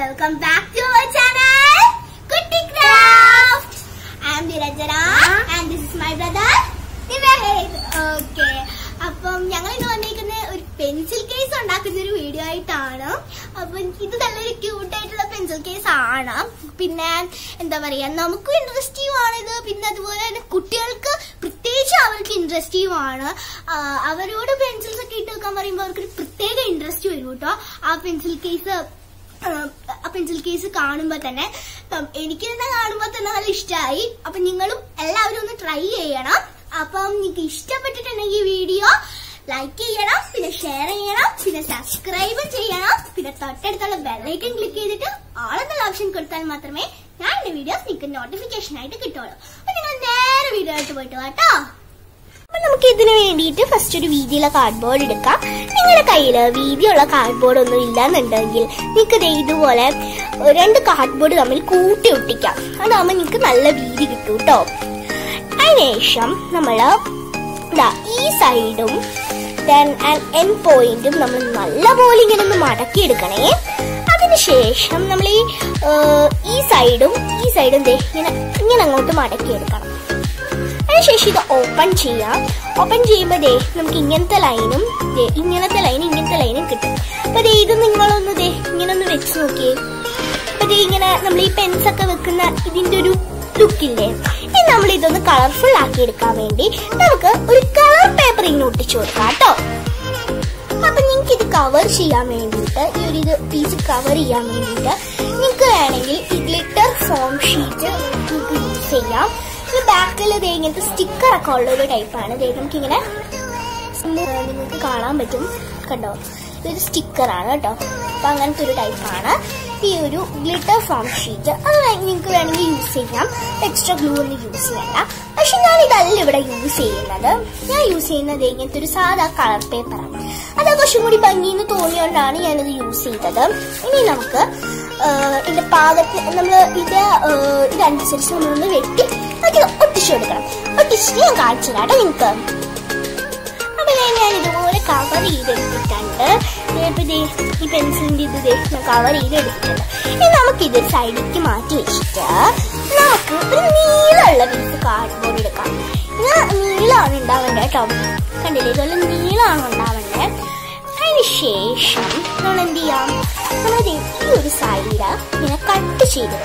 Welcome back to our channel Kutti craft I am Niranjana and this is my brother okay അപ്പം ഞങ്ങൾ ഇന്ന് വന്നിരിക്കുന്ന ഒരു pencil case ഉണ്ടാക്കുന്ന ഒരു വീഡിയോ ആയിട്ടാണ്. അപ്പം ഇത് നല്ലൊരു ക്യൂട്ട് ആയിട്ടുള്ള പെൻസിൽ കേസ് ആണ്. പിന്നെ എന്താ പറയാ നമുക്കും ഇൻട്രസ്റ്റീവ് ആണിത് ഇത് പിന്നെ അതുപോലെ തന്നെ കുട്ടികൾക്ക് പ്രത്യേകിച്ച് അവർക്ക് ഇൻട്രസ്റ്റീവ് ആണ് അവരോട് പെൻസിൽസ് ഒക്കെ ഇട്ട് വെക്കാൻ പറയുമ്പോൾ അവർക്ക് ഒരു പ്രത്യേക ഇൻട്രസ്റ്റ് വരും കേട്ടോ. ആ പെൻസിൽ കേസ് പെൻസിൽ കേസ് കാണുമ്പോ തന്നെ എനിക്ക് തന്നെ കാണുമ്പോ തന്നെ നല്ല ഇഷ്ടമായി അപ്പൊ നിങ്ങളും എല്ലാവരും ഒന്ന് ട്രൈ ചെയ്യണം. അപ്പം നിങ്ങൾക്ക് ഇഷ്ടപ്പെട്ടിട്ടുണ്ടെങ്കിൽ വീഡിയോ ലൈക്ക് ചെയ്യണം പിന്നെ ഷെയർ ചെയ്യണം പിന്നെ സബ്സ്ക്രൈബ് ചെയ്യണം പിന്നെ തൊട്ടടുത്തുള്ള ബെല്ലൈക്കൺ ക്ലിക്ക് ചെയ്തിട്ട് ആളെന്നുള്ള ഓപ്ഷൻ കൊടുത്താൽ മാത്രമേ ഞാൻ എന്റെ വീഡിയോസ് നിങ്ങൾക്ക് നോട്ടിഫിക്കേഷൻ ആയിട്ട് കിട്ടുള്ളൂ. അപ്പൊ നിങ്ങൾ നേരെ വീഡിയോ ആയിട്ട് പോയിട്ട് വാട്ടോ നമുക്ക് ഇതിന് വേണ്ടിയിട്ട് ഫസ്റ്റ് ഒരു വീതിയുള്ള കാർഡ്ബോർഡ് എടുക്കാം. നിങ്ങളുടെ കയ്യിൽ വീതിയുള്ള കാർഡ്ബോർഡ് ഒന്നും ഇല്ലാന്നുണ്ടെങ്കിൽ നിങ്ങൾക്ക് ഇതുപോലെ രണ്ട് കാർഡ്ബോർഡ് തമ്മിൽ കൂട്ടി ഒട്ടിക്കാം. അതാകുമ്പോൾ നിങ്ങൾക്ക് നല്ല വീതി കിട്ടും കേട്ടോ അതിനുശേഷം നമ്മൾ ദാ ഈ സൈഡും ദെൻ എൻ പോയിന്റും നമ്മൾ നല്ലപോലെ ഇങ്ങനെ ഒന്ന് മടക്കിയെടുക്കണേ. അതിനുശേഷം നമ്മൾ ഈ ഈ സൈഡും ഈ സൈഡും ഇങ്ങനെ ഇങ്ങനെ അങ്ങോട്ട് മടക്കിയെടുക്കണം. അതിനുശേഷം ഇത് ഓപ്പൺ ചെയ്യാം. ഓപ്പൺ ചെയ്യുമ്പോൾ ദേ നമുക്ക് ഇങ്ങനത്തെ ലൈനും ദേ ഇങ്ങനത്തെ ലൈനും ഇങ്ങനത്തെ ലൈനും കിട്ടും. അപ്പൊ ദേ ഇത് നിങ്ങളൊന്ന് ദേ ഇങ്ങനെ ഒന്ന് വെച്ച് നോക്കിയേ. അപ്പൊ ദേ ഇങ്ങനെ നമ്മൾ ഈ പെൻസ് ഒക്കെ വെക്കുന്ന ഇതിന്റെ ഒരു ലുക്കില്ലേ ഇനി നമ്മൾ ഇതൊന്ന് കളർഫുൾ ആക്കി എടുക്കാൻ വേണ്ടി നമുക്ക് ഒരു കളർ പേപ്പർ ഇങ്ങനെ ഒട്ടിച്ചു കൊടുക്കാം കേട്ടോ. അപ്പൊ നിങ്ങൾക്ക് ഇത് കവർ ചെയ്യാൻ വേണ്ടിയിട്ട് ഈ ഒരു ഇത് പീസ് കവർ ചെയ്യാൻ വേണ്ടിയിട്ട് നിങ്ങൾക്ക് വേണമെങ്കിൽ ഈ ഗ്ലിറ്റർ ഫോം ഷീറ്റ് യൂസ് ചെയ്യാം. ഇത് ബാക്കിൽ ഇതേ ഇങ്ങനത്തെ സ്റ്റിക്കർ ഒക്കെ ഉള്ള ഒരു ടൈപ്പാണ് ഇതേ നമുക്കിങ്ങനെ നിങ്ങൾക്ക് കാണാൻ പറ്റും. കണ്ടോ? ഇതൊരു സ്റ്റിക്കറാണ് കേട്ടോ. അപ്പൊ അങ്ങനത്തെ ഒരു ടൈപ്പാണ് ഈ ഒരു ഗ്ലിറ്റർ ഫോം ഷീറ്റ് അത് നിങ്ങൾക്ക് വേണമെങ്കിൽ യൂസ് ചെയ്യാം. എക്സ്ട്രാ ഗ്ലൂ ഒന്നും യൂസ് ചെയ്യണ്ട. പക്ഷെ ഞാൻ ഇതല്ല ഇവിടെ യൂസ് ചെയ്യുന്നത്. ഞാൻ യൂസ് ചെയ്യുന്നത് ഇങ്ങനത്തെ ഒരു സാധാ കളർ പേപ്പറാണ് അത് കുറച്ചും കൂടി ഭംഗിന്ന് തോന്നിയോണ്ടാണ് ഞാനിത് യൂസ് ചെയ്തത്. ഇനി നമുക്ക് ഇതിന്റെ പാകത്തിൽ നമ്മൾ ഇത് ഇതനുസരിച്ച് നമ്മളൊന്ന് വെട്ടി അത് ഒട്ടിച്ചു കൊടുക്കണം. ഒട്ടിച്ചിട്ട് ഞാൻ കാണിച്ചു കേട്ടോ നിങ്ങൾക്ക്. അപ്പൊ ഞാൻ ഇതുപോലെ കവർ ചെയ്തെടുത്തിട്ടുണ്ട്. ഇപ്പൊ ദേ ഈ പെൻസിലിന്റെ ഇത് ദേ ഞാൻ കവർ ചെയ്തെടുത്തിട്ടുണ്ട് ഇനി നമുക്ക് ഇത് സൈഡിലേക്ക് മാറ്റി വെച്ചിട്ട് നമുക്ക് ഒരു നീളമുള്ള പീസ് കാർഡ്ബോർഡ് എടുക്കാം. ഇങ്ങനെ നീളമാണ് ഉണ്ടാവേണ്ടത് കേട്ടോ. കണ്ടില്ലേ? ഇതുപോലെ നീളമാണ് ഉണ്ടാവേണ്ടത്. അതിന് ശേഷം നമ്മൾ എന്ത് ചെയ്യാം? നമ്മൾ ഈ ഒരു സൈഡ് ഇങ്ങനെ കട്ട് ചെയ്ത്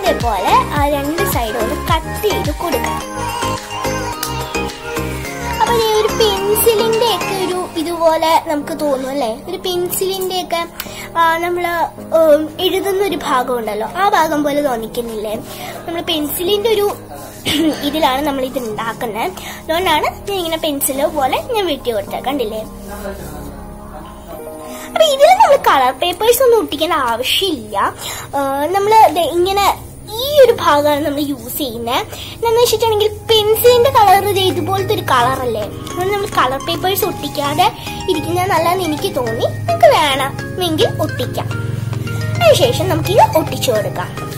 ഇതുപോലെ. ആ രണ്ട് സൈഡും ഒന്ന് കട്ട് ചെയ്ത് കൊടുക്കണം പെൻസിലിന്റെ ഒക്കെ ഒരു ഇതുപോലെ നമുക്ക് തോന്നും അല്ലേ? ഒരു പെൻസിലിന്റെ ഒക്കെ നമ്മൾ എഴുതുന്ന ഒരു ഭാഗം ഉണ്ടല്ലോ ആ ഭാഗം പോലെ തോന്നിക്കുന്നില്ലേ? നമ്മൾ പെൻസിലിന്റെ ഒരു ഇതിലാണ് നമ്മൾ ഇത് ഉണ്ടാക്കുന്നത് അതുകൊണ്ടാണ് ഞാൻ ഇങ്ങനെ പെൻസിൽ പോലെ ഞാൻ വെട്ടി കൊടുത്തത് കണ്ടില്ലേ? അപ്പൊ ഇതിൽ നമ്മൾ കളർ പേപ്പേഴ്സ് ഒന്നും ഒട്ടിക്കേണ്ട ആവശ്യമില്ല. നമ്മൾ ഇങ്ങനെ ഈ ഒരു ഭാഗമാണ് നമ്മൾ യൂസ് ചെയ്യുന്നത് എന്താണെന്ന് വെച്ചിട്ടുണ്ടെങ്കിൽ പെൻസിലിന്റെ കളർ ഇതുപോലത്തെ ഒരു കളർ അല്ലേ? അതുകൊണ്ട് നമ്മൾ കളർ പേപ്പേഴ്സ് ഒട്ടിക്കാതെ ഇരിക്കുന്നത് നല്ലതെന്ന് എനിക്ക് തോന്നി. നമുക്ക് വേണമെങ്കിൽ ഒട്ടിക്കാം. അതിനുശേഷം നമുക്കിത് ഒട്ടിച്ചു കൊടുക്കാം.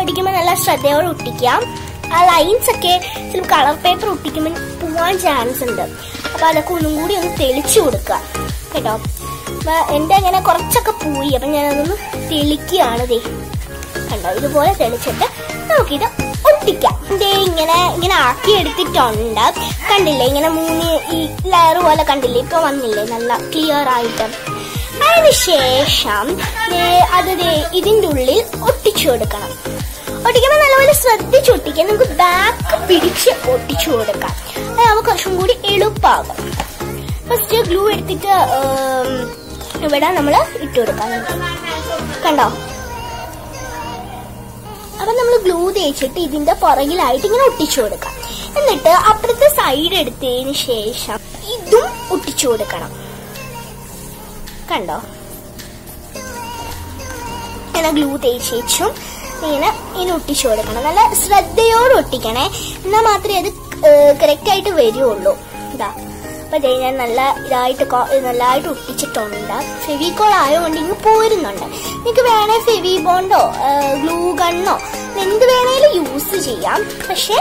ഒട്ടിക്കുമ്പോൾ നല്ല ശ്രദ്ധയോടെ ഒട്ടിക്കാം ആ ലൈൻസ് ഒക്കെ ചില കളർ പേപ്പർ ഒട്ടിക്കുമ്പോൾ പോവാൻ ചാൻസ് ഉണ്ട്. അപ്പൊ അതൊക്കെ ഒന്നും കൂടി ഒന്ന് തെളിച്ചു കൊടുക്കുക. കേട്ടോ? എന്റെ അങ്ങനെ കുറച്ചൊക്കെ പോയി. അപ്പൊ ഞാനതൊന്ന് തെളിക്കുകയാണ് ദേ. കണ്ടോ? ഇതുപോലെ തെളിച്ചിട്ട് നമുക്കിത് ഒട്ടിക്കാം. ദേ ഇങ്ങനെ ഇങ്ങനെ ആക്കി എടുത്തിട്ടുണ്ട്. കണ്ടില്ലേ? ഇങ്ങനെ മൂന്ന് ഈ ലെയർ പോലെ കണ്ടില്ലേ? ഇപ്പൊ വന്നില്ലേ? നല്ല ക്ലിയർ ആയിട്ട്. അതിനുശേഷം അത് ഇതിന്റെ ഉള്ളിൽ ഒട്ടിച്ചു കൊടുക്കണം. ഒട്ടിക്കുമ്പോൾ നല്ലപോലെ ശ്രദ്ധിച്ച് ഒട്ടിക്കാം നമുക്ക് ബാക്ക് പിടിച്ച് ഒട്ടിച്ചു കൊടുക്കാം. അതാവുമ്പോൾ കുറച്ചും കൂടി എളുപ്പമാകും. ഫസ്റ്റ് ഗ്ലൂ എടുത്തിട്ട് ഇവിടെ നമ്മൾ ഇട്ട് കൊടുക്കാം. കണ്ടോ? അപ്പൊ നമ്മൾ ഗ്ലൂ തേച്ചിട്ട് ഇതിന്റെ പുറകിലായിട്ട് ഇങ്ങനെ ഒട്ടിച്ചു കൊടുക്കാം. എന്നിട്ട് അപ്പുറത്തെ സൈഡ് എടുത്തതിന് ശേഷം ഇതും ഒട്ടിച്ചു കൊടുക്കണം. കണ്ടോ? ഇങ്ങനെ ഗ്ലൂ തേച്ചും ഇങ്ങനെ ഇനി ഒട്ടിച്ചു കൊടുക്കണം. നല്ല ശ്രദ്ധയോടെ ഒട്ടിക്കണേ. എന്നാൽ മാത്രമേ അത് കറക്റ്റ് ആയിട്ട് വരുള്ളൂ. ഇതാ. അപ്പൊ ദേ ഞാൻ നല്ല ഇതായിട്ട് നല്ലതായിട്ട് ഒട്ടിച്ചിട്ടുണ്ട് ഫെവിക്കോൾ ആയതുകൊണ്ട് ഇങ്ങ് പോരുന്നുണ്ട്. നിങ്ങൾക്ക് വേണേൽ ഫെവി ബോണ്ടോ ഗ്ലൂ ഗണ്ണോ എന്ത് വേണേലും യൂസ് ചെയ്യാം. പക്ഷേ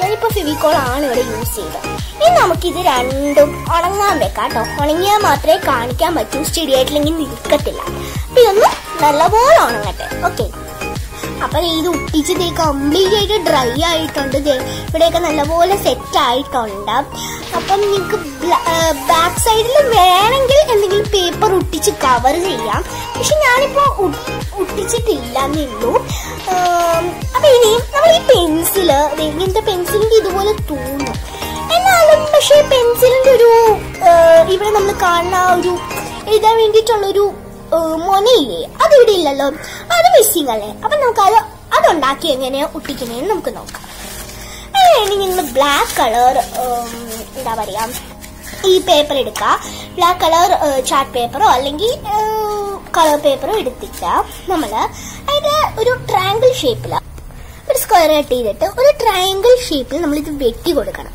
ഞാനിപ്പോൾ ഫെവിക്കോൾ ആണ് ഇവിടെ യൂസ് ചെയ്തത് ഇനി നമുക്കിത് രണ്ടും ഉണങ്ങാൻ വെക്കാം കേട്ടോ. ഉണങ്ങിയാൽ മാത്രമേ കാണിക്കാൻ പറ്റൂ. സ്റ്റഡി ആയിട്ടില്ലെങ്കിൽ നിൽക്കത്തില്ല. അപ്പം ഇതൊന്ന് നല്ലപോലെ ഉണങ്ങട്ടെ. ഓക്കെ. അപ്പൊ ഇത് ഒട്ടിച്ച് കംപ്ലീറ്റ് ആയിട്ട് ഡ്രൈ ആയിട്ടുണ്ട് ഇവിടെയൊക്കെ നല്ലപോലെ സെറ്റ് ആയിട്ടുണ്ട്. അപ്പം നിങ്ങൾക്ക് ബാക്ക് സൈഡിൽ വേണമെങ്കിൽ എന്തെങ്കിലും പേപ്പർ ഒട്ടിച്ച് കവർ ചെയ്യാം. പക്ഷെ ഞാനിപ്പോ ഒട്ടിച്ചിട്ടില്ല എന്നുള്ളൂ അപ്പൊ ഇനി നമ്മൾ ഈ പെൻസിൽ ഇങ്ങനത്തെ പെൻസിലിന്റെ ഇതുപോലെ തോന്നും എന്നാലും പക്ഷെ പെൻസിലിന്റെ ഒരു ഇവിടെ നമ്മൾ കാണുന്ന ഒരു എഴുതാൻ വേണ്ടിയിട്ടുള്ളൊരു മൊനയില്ലേ അത് ഇവിടെ ഇല്ലല്ലോ അത് മിസ്സിംഗ് അല്ലേ അപ്പൊ നമുക്ക് അത് അതുണ്ടാക്കി എങ്ങനെയാ ഒട്ടിക്കണേന്ന് നമുക്ക് നോക്കാം. അതിനുവേണ്ടി നിങ്ങൾ ബ്ലാക്ക് കളർ എന്താ പറയാ ഈ പേപ്പർ എടുക്കുക ബ്ലാക്ക് കളർ ചാർട്ട് പേപ്പറോ അല്ലെങ്കിൽ കളർ പേപ്പറോ എടുത്തിട്ട് നമ്മൾ അതിന്റെ ഒരു ട്രയാങ്കിൾ ഷേപ്പിൽ ഒരു സ്ക്വയർ കട്ട് ചെയ്തിട്ട് ഒരു ട്രയാങ്കിൾ ഷേപ്പിൽ നമ്മൾ ഇത് വെട്ടി കൊടുക്കണം.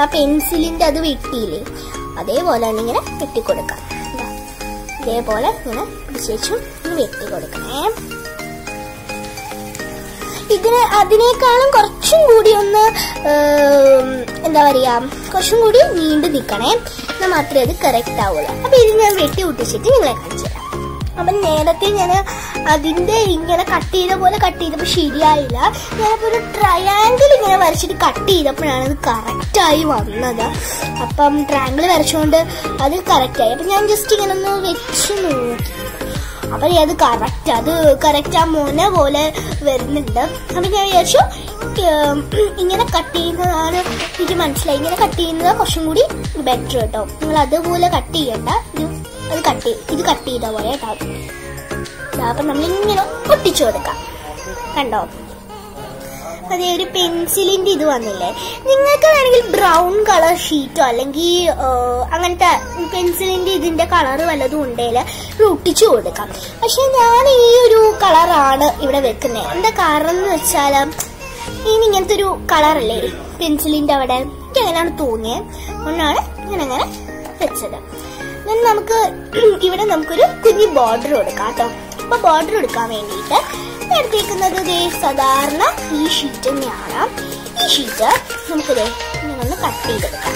ആ പെൻസിലിന്റെ അത് വെട്ടിയില്ലേ? അതേപോലെ തന്നെ ഇങ്ങനെ വെട്ടി കൊടുക്കാം ഇതാ. ഇതേപോലെ ഇങ്ങനെ ശേഷം വെട്ടി കൊടുക്കണേ ഇതിന് അതിനേക്കാളും കുറച്ചും കൂടി ഒന്ന് എന്താ പറയാ കുറച്ചും കൂടി നീണ്ടു നിൽക്കണേ. എന്നാൽ മാത്രമേ അത് കറക്റ്റ് ആവുള്ളൂ. അപ്പൊ ഇത് ഞാൻ വെട്ടി ഒട്ടിച്ചിട്ട് നിങ്ങളെ കാണിച്ചു അപ്പൊ നേരത്തെ ഞാൻ അതിന്റെ ഇങ്ങനെ കട്ട് ചെയ്ത പോലെ കട്ട് ചെയ്തപ്പോൾ ശരിയായില്ല. ഞാനിപ്പോ ഒരു ട്രയാങ്കിൾ ഇങ്ങനെ വരച്ചിട്ട് കട്ട് ചെയ്തപ്പോഴാണ് അത് കറക്റ്റ് ആയി വന്നത്. അപ്പം ട്രയാങ്കിൾ വരച്ചുകൊണ്ട് അത് കറക്റ്റ് ആയി. അപ്പൊ ഞാൻ ജസ്റ്റ് ഇങ്ങനെ ഒന്ന് വെച്ച് നോക്കി. അപ്പൊ അത് കറക്റ്റ് അത് കറക്റ്റ് ആ മോനെ പോലെ വരുന്നുണ്ട്. അപ്പൊ ഞാൻ വിചാരിച്ചു ഇങ്ങനെ കട്ട് ചെയ്യുന്നതാണ് എനിക്ക് മനസ്സിലായി. ഇങ്ങനെ കട്ട് ചെയ്യുന്നത് കുറച്ചും കൂടി ബെറ്റർ കേട്ടോ. നിങ്ങൾ അതുപോലെ കട്ട് ചെയ്യണ്ട അത് കട്ട് ഇത് കട്ട് ചെയ്ത പോലെ ആയിട്ടാകും അപ്പൊ നമ്മൾ ഇങ്ങനെ ഒട്ടിച്ചു കൊടുക്കാം. കണ്ടോ? അതെ ഒരു പെൻസിലിന്റെ ഇത് വന്നില്ലേ? നിങ്ങൾക്ക് വേണമെങ്കിൽ ബ്രൗൺ കളർ ഷീറ്റോ അല്ലെങ്കിൽ അങ്ങനത്തെ പെൻസിലിന്റെ ഇതിന്റെ കളർ വല്ലതും ഉണ്ടെങ്കിൽ ഒട്ടിച്ചു കൊടുക്കാം. പക്ഷെ ഞാൻ ഈ ഒരു കളറാണ് ഇവിടെ വെക്കുന്നത് എന്താ കാരണം എന്ന് വെച്ചാൽ ഇനി ഇങ്ങനത്തെ ഒരു കളറല്ലേ പെൻസിലിന്റെ അവിടെ? എനിക്ക് അങ്ങനെയാണ് തോന്നിയത് അതുകൊണ്ടാണ് ഞാൻ അങ്ങനെ വെച്ചത്. നമുക്ക് ഇവിടെ നമുക്കൊരു കുഞ്ഞു ബോർഡർ കൊടുക്കാം കേട്ടോ. അപ്പൊ ബോർഡർ കൊടുക്കാൻ വേണ്ടിയിട്ട് എടുത്തേക്കുന്നത് സാധാരണ ഈ ഷീറ്റ് തന്നെയാണ്. ഈ ഷീറ്റ് നമുക്ക് ഒന്ന് കട്ട് ചെയ്തെടുക്കാം.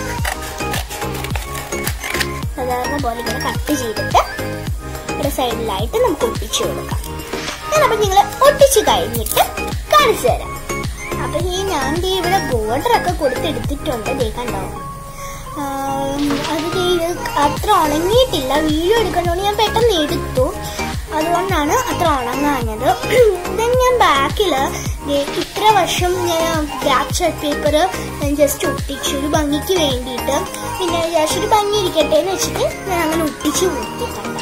സാധാരണ പോലെ ഇങ്ങനെ കട്ട് ചെയ്തിട്ട് ഒരു സൈഡിലായിട്ട് നമുക്ക് ഒട്ടിച്ചു കൊടുക്കാം. അപ്പൊ നിങ്ങൾ ഒട്ടിച്ചു കഴിഞ്ഞിട്ട് കാണിച്ചു തരാം. അപ്പൊ ഈ ഞാൻ ഇവിടെ ബോർഡർ ഒക്കെ കൊടുത്തെടുത്തിട്ടുണ്ട് ദേ കണ്ടോ? അത്ര ഉണങ്ങിയിട്ടില്ല. വീഡിയോ എടുക്കണോണ്ട് ഞാൻ പെട്ടെന്ന് എടുത്തു. അതുകൊണ്ടാണ് അത്ര ഉണങ്ങാഞ്ഞത്. ദെൻ ഞാൻ ബാക്കിൽ ഇത്ര വർഷം ഞാൻ ബ്ലാക്ക് ഷർട്ട് പേപ്പർ ഞാൻ ജസ്റ്റ് ഒട്ടിച്ചു. ഒരു ഭംഗിക്ക് വേണ്ടിയിട്ട്. പിന്നെ ജസ്റ്റ് ഒരു ഭംഗി ഇരിക്കട്ടെ എന്ന് വെച്ചിട്ട് ഞാൻ അങ്ങനെ ഒട്ടിച്ച് കൊടുത്തിട്ടുണ്ട്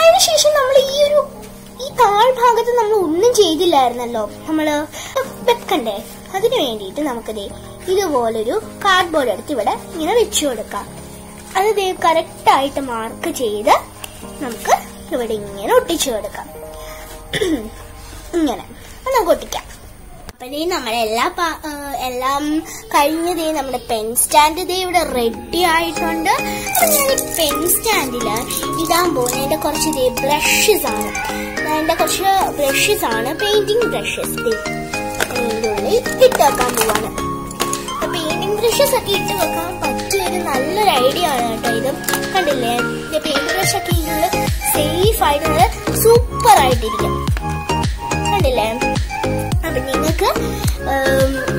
അതിനുശേഷം നമ്മൾ ഈ ഒരു ഈ താഴ്ഭാഗത്ത് നമ്മൾ ഒന്നും ചെയ്തില്ലായിരുന്നല്ലോ. നമ്മൾ വെക്കണ്ടേ? അതിനു വേണ്ടിയിട്ട് നമുക്കതേ ഇതുപോലൊരു കാർഡ്ബോർഡ് എടുത്ത് ഇവിടെ ഇങ്ങനെ വെച്ചു കൊടുക്കാം. അത് ദേ കറക്റ്റ് ആയിട്ട് മാർക്ക് ചെയ്ത് നമുക്ക് ഇവിടെ ഇങ്ങനെ ഒട്ടിച്ചു കൊടുക്കാം ഇങ്ങനെ നമുക്ക് ഒട്ടിക്കാം. അപ്പൊ ഇനി നമ്മുടെ എല്ലാ എല്ലാം കഴിഞ്ഞതേ നമ്മുടെ പെൻ സ്റ്റാൻഡ് ഇതേ ഇവിടെ റെഡി ആയിട്ടുണ്ട്. ഞാൻ പെൻ സ്റ്റാൻഡിൽ ഇടാൻ പോകുന്ന എന്റെ കുറച്ച് ഇതേ ബ്രഷസ് ആണ്. എന്റെ കുറച്ച് ബ്രഷസ് ആണ് പെയിന്റിങ് ബ്രഷസ് ദേ. ഇതിന്റെ ഉള്ളിൽ ഇട്ട് വെക്കാൻ പോവാണ് പെയിന്റിങ് ബ്രഷസ് ഒക്കെ ഇട്ട് വെക്കാൻ പറ്റിയ ഒരു നല്ലൊരു ഐഡിയ ആണ് കേട്ടോ ഇത്. കണ്ടില്ലേ? പെയിന്റ് ബ്രഷ് ഒക്കെ ഇതിൽ സേഫ് ആയിട്ട് സൂപ്പർ ആയിട്ടിരിക്കും. കണ്ടില്ലേ? അപ്പൊ നിങ്ങൾക്ക്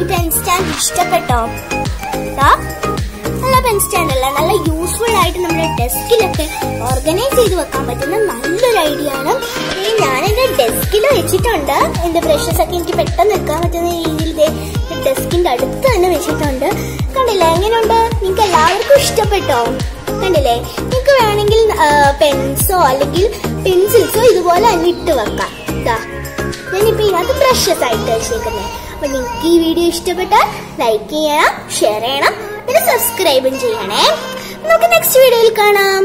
ഈ പെൻ സ്റ്റാൻഡ് ഇഷ്ടപ്പെട്ടോ? നല്ല പെൻ സ്റ്റാൻഡ് അല്ല നല്ല യൂസ്ഫുൾ ആയിട്ട് നമ്മുടെ ഡെസ്കിലൊക്കെ ഓർഗനൈസ് ചെയ്ത് വെക്കാൻ പറ്റുന്ന നല്ലൊരു ഐഡിയ ആണ്. ഞാൻ എന്റെ ഡെസ്കിൽ വെച്ചിട്ടുണ്ട്. എന്റെ ബ്രഷസ് ഒക്കെ എനിക്ക് പെട്ടെന്ന് വെക്കാൻ പറ്റുന്ന രീതിയിൽ ഡെസ്കിന്റെ അടുത്ത് തന്നെ വെച്ചിട്ടുണ്ട്. കണ്ടില്ലേ എങ്ങനെയുണ്ട്? നിങ്ങൾക്ക് എല്ലാവർക്കും ഇഷ്ടപ്പെട്ടോ? കണ്ടില്ലേ നിങ്ങൾക്ക് വേണമെങ്കിൽ പെൻസോ അല്ലെങ്കിൽ പെൻസിൽസോ ഇതുപോലെ തന്നെ ഇട്ട് വെക്കാം. ഞാനിപ്പോ ഇതിനകത്ത് ബ്രഷസ് ആയിട്ട് വെച്ചേക്കുന്നത് അപ്പൊ നിങ്ങൾക്ക് ഈ വീഡിയോ ഇഷ്ടപ്പെട്ടാൽ ലൈക്ക് ചെയ്യണം ഷെയർ ചെയ്യണം പിന്നെ സബ്സ്ക്രൈബും ചെയ്യണേ. നമുക്ക് നെക്സ്റ്റ് വീഡിയോയിൽ കാണാം.